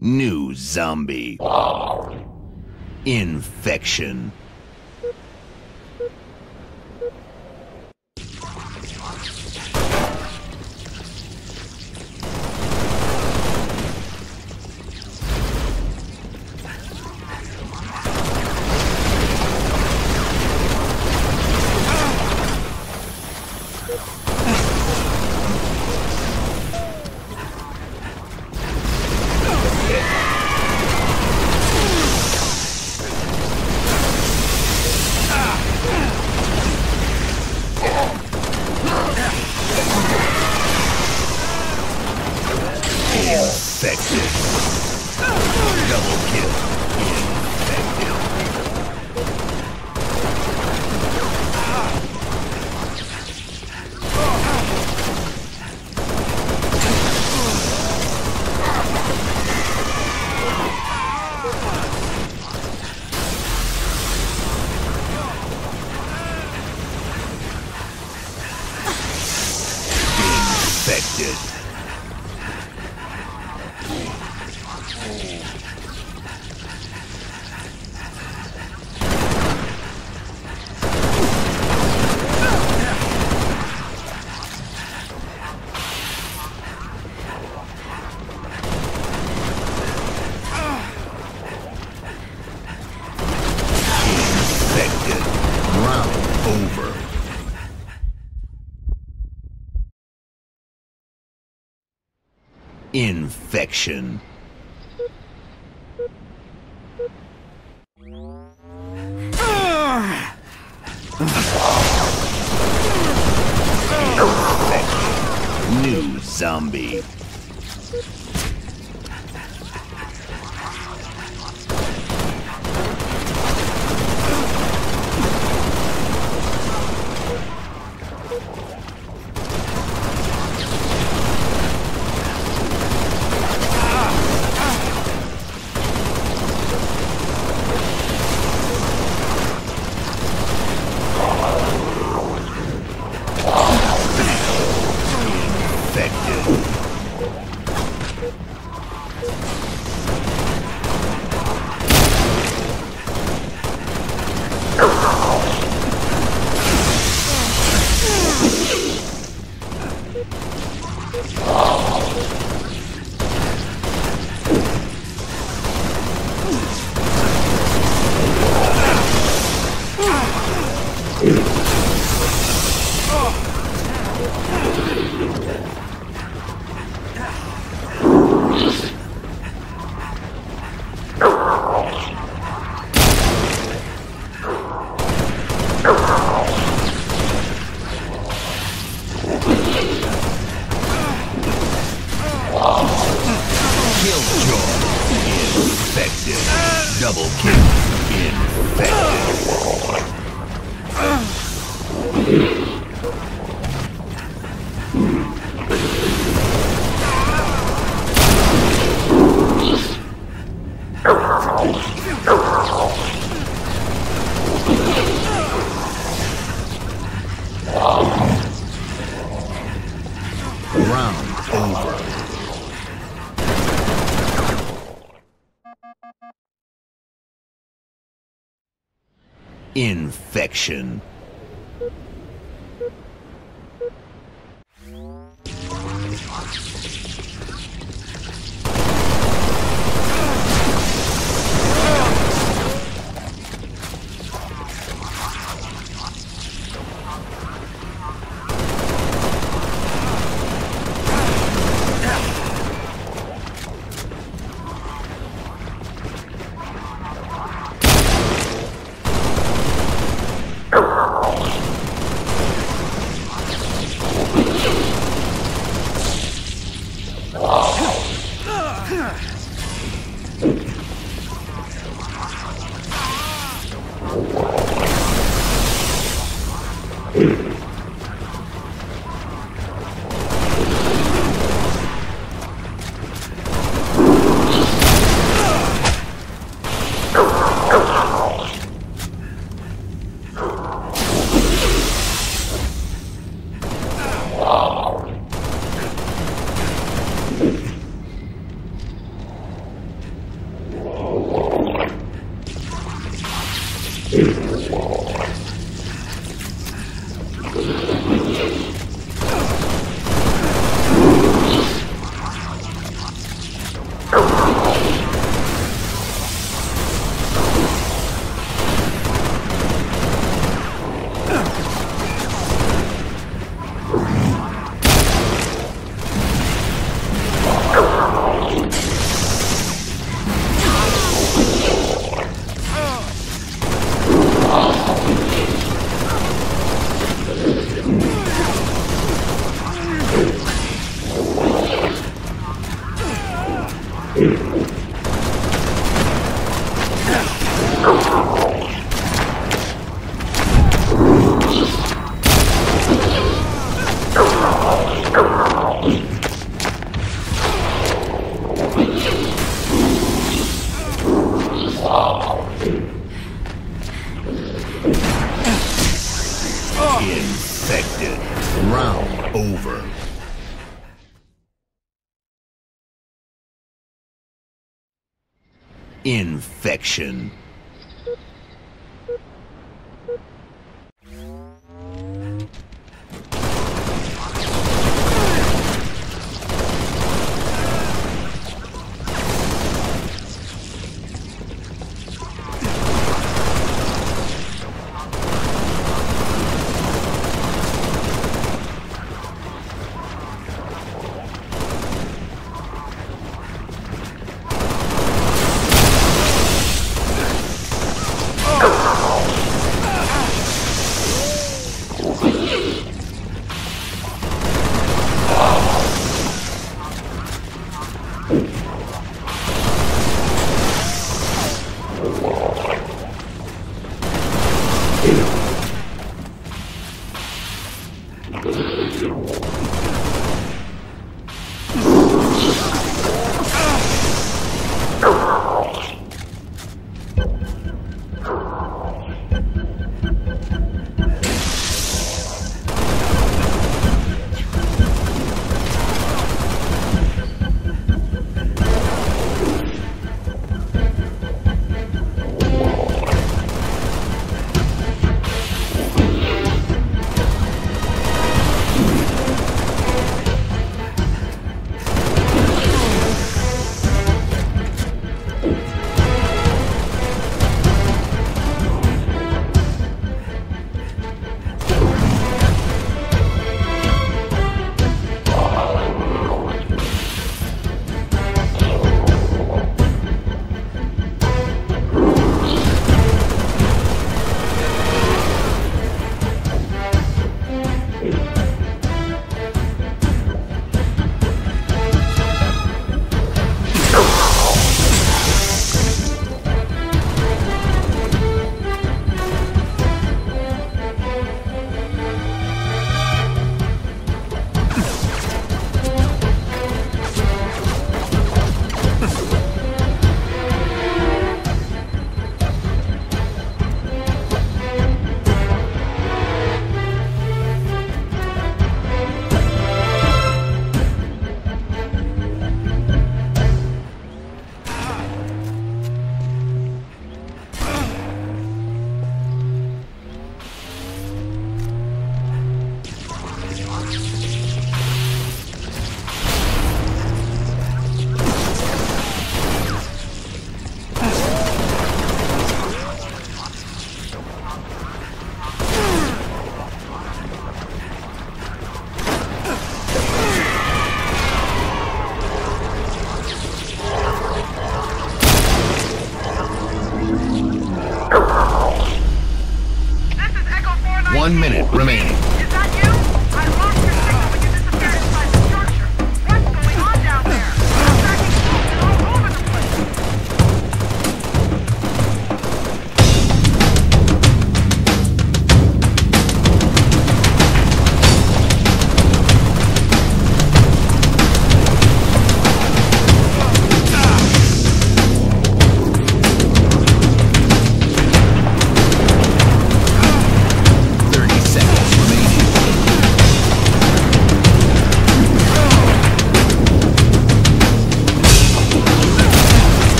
New zombie. Infection. Infected. Double kill. Infected. Infected. Infected. Round over. Infection. New zombie. Double kill. Infected. Infection. Infected. Round over. Infection.